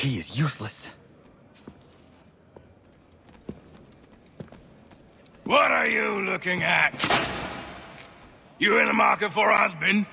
Key is useless. What are you looking at? You in the market for a husband?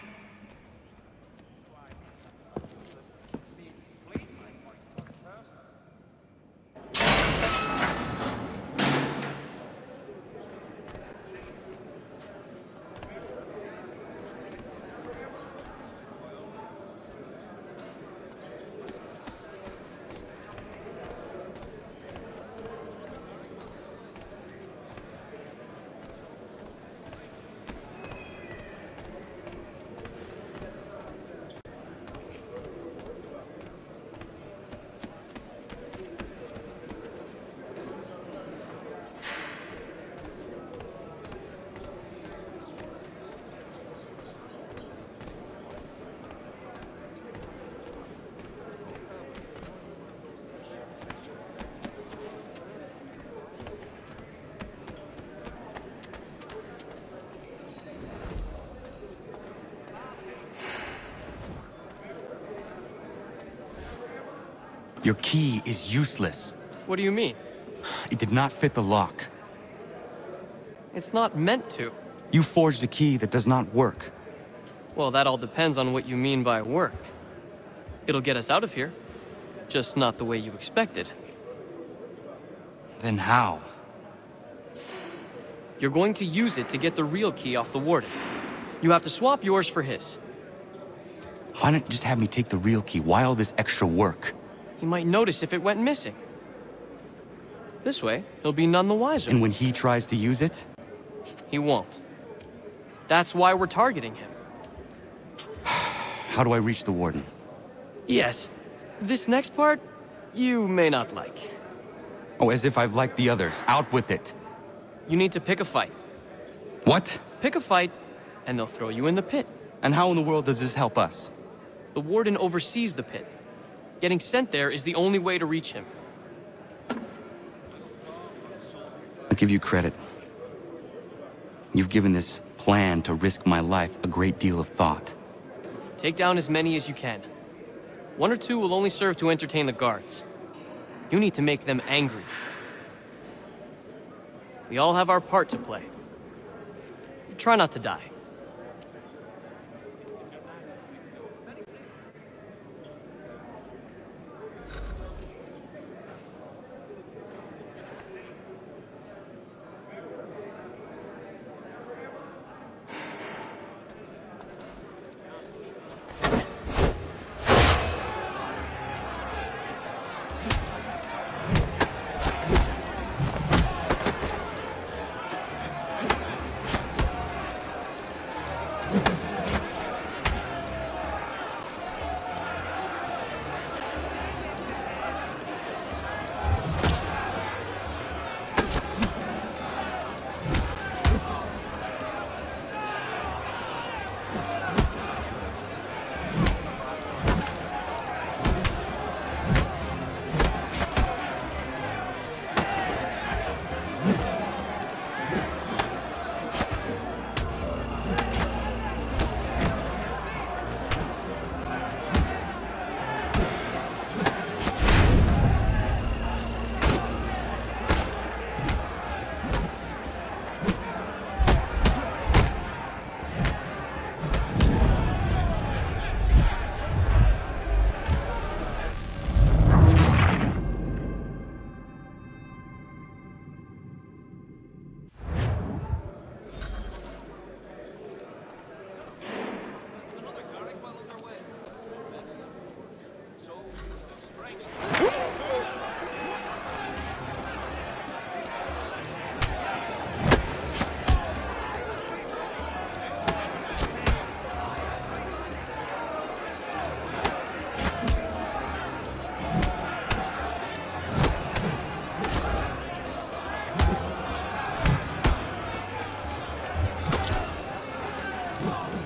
Your key is useless. What do you mean? It did not fit the lock. It's not meant to. You forged a key that does not work. Well, that all depends on what you mean by work. It'll get us out of here. Just not the way you expected. Then how? You're going to use it to get the real key off the warden. You have to swap yours for his. Why not just have me take the real key? Why all this extra work? He might notice if it went missing. This way, he'll be none the wiser. And when he tries to use it? He won't. That's why we're targeting him. How do I reach the warden? Yes. This next part, you may not like. Oh, as if I've liked the others. Out with it. You need to pick a fight. What? Pick a fight, and they'll throw you in the pit. And how in the world does this help us? The warden oversees the pit. Getting sent there is the only way to reach him. I'll give you credit. You've given this plan to risk my life a great deal of thought. Take down as many as you can. One or two will only serve to entertain the guards. You need to make them angry. We all have our part to play. Try not to die. Go!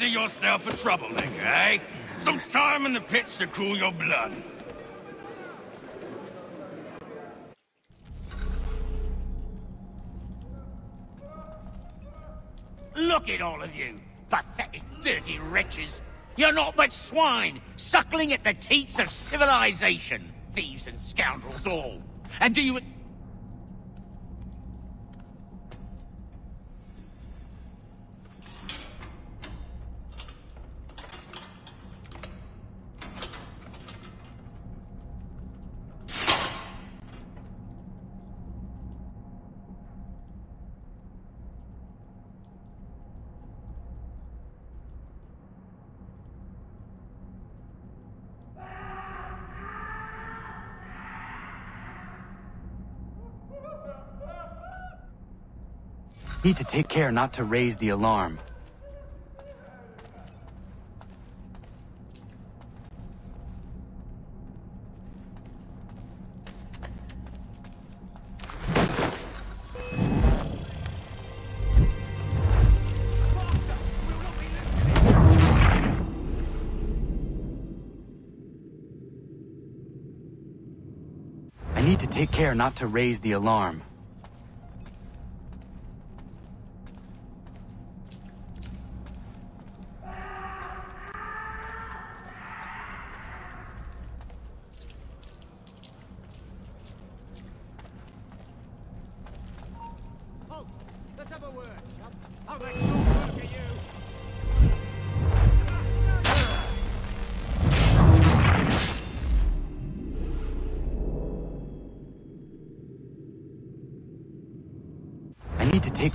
Fancy yourself a troublemaker, eh? Some time in the pits to cool your blood. Look at all of you! Pathetic, dirty wretches! You're not but swine, suckling at the teats of civilization! Thieves and scoundrels all! And do you... Need to take care not to raise the alarm. I need to take care not to raise the alarm.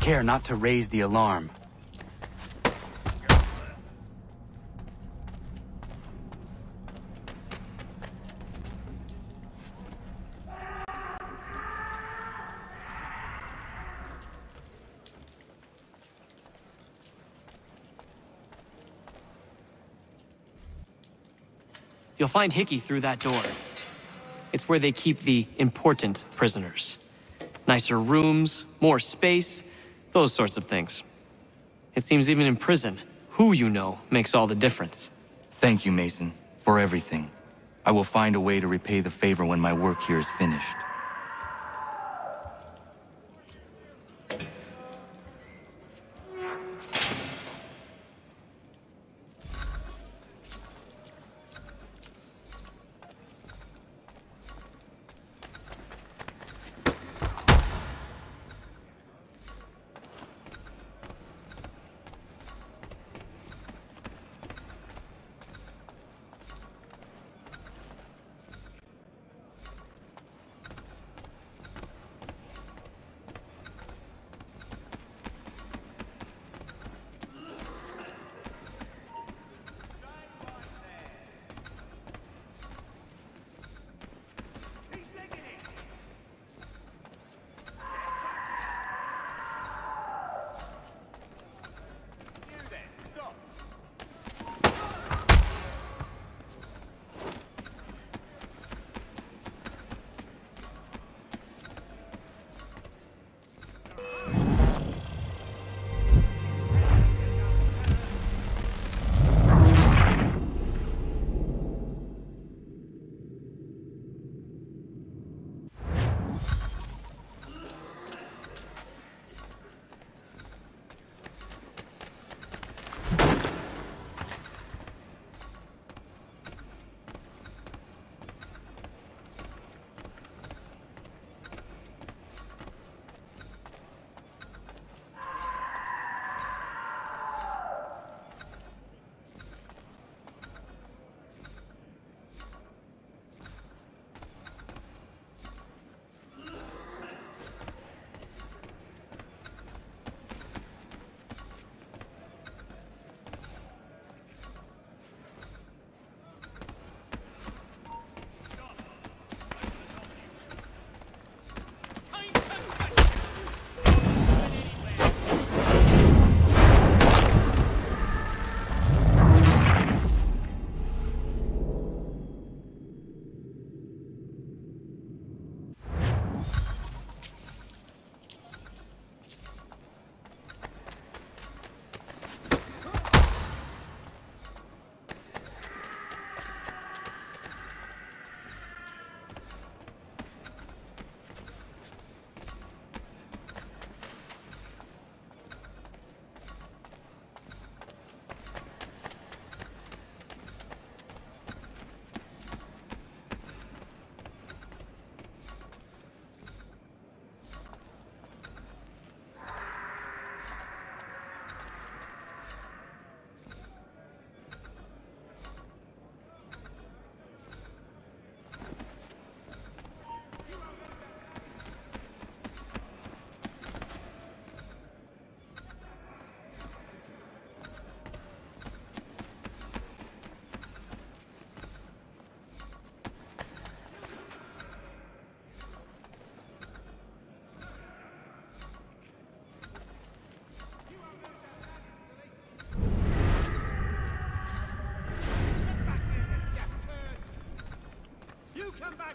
Care not to raise the alarm. You'll find Hickey through that door. It's where they keep the important prisoners. Nicer rooms, more space, those sorts of things. It seems even in prison, who you know makes all the difference. Thank you, Mason, for everything. I will find a way to repay the favor when my work here is finished.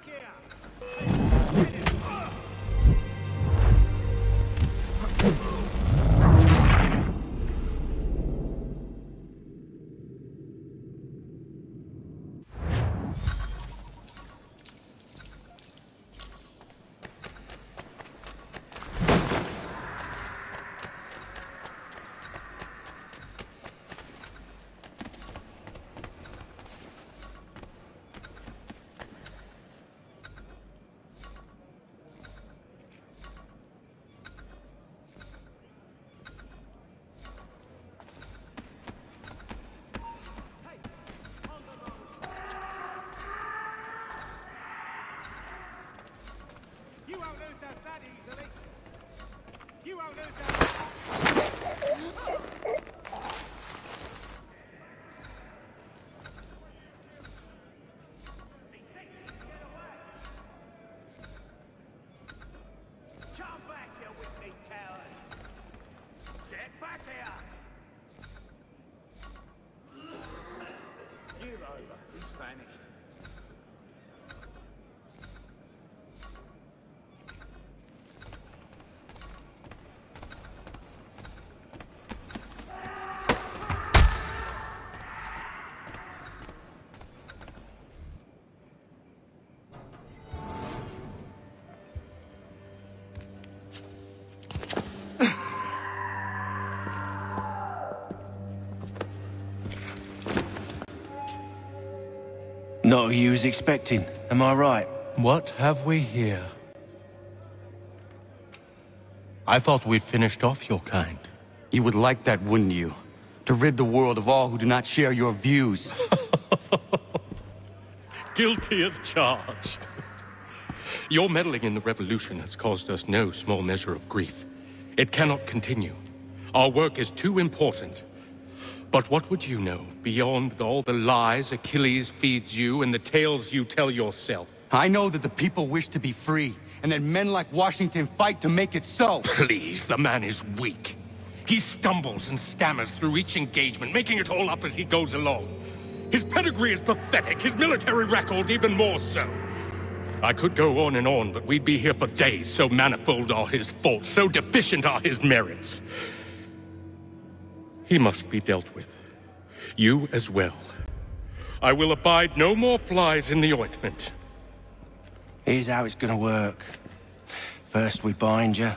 Here! geeinigt. Not who you was expecting, am I right? What have we here? I thought we'd finished off your kind. You would like that, wouldn't you? To rid the world of all who do not share your views. Guilty as charged. Your meddling in the revolution has caused us no small measure of grief. It cannot continue. Our work is too important. But what would you know beyond all the lies Achilles feeds you and the tales you tell yourself? I know that the people wish to be free, and that men like Washington fight to make it so. Please, the man is weak. He stumbles and stammers through each engagement, making it all up as he goes along. His pedigree is pathetic, his military record even more so. I could go on and on, but we'd be here for days, so manifold are his faults, so deficient are his merits. He must be dealt with. You as well. I will abide no more flies in the ointment. Here's how it's gonna work. First we bind you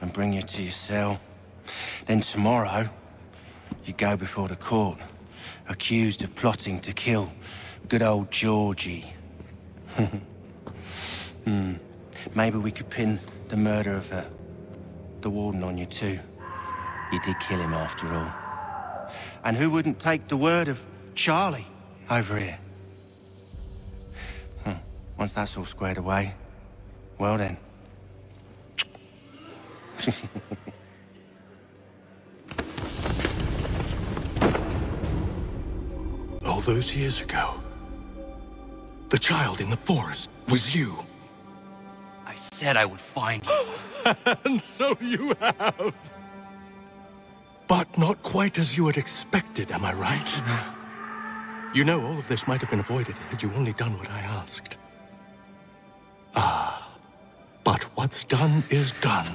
and bring you to your cell. Then tomorrow, you go before the court, accused of plotting to kill good old Georgie. hmm. Maybe we could pin the murder of uh, the warden on you too. You did kill him after all. And who wouldn't take the word of Charlie over here? Hmm. Once that's all squared away, well then. All those years ago, the child in the forest was you. I said I would find you. And so you have. But not quite as you had expected, am I right? You know, all of this might have been avoided had you only done what I asked. Ah, but what's done is done.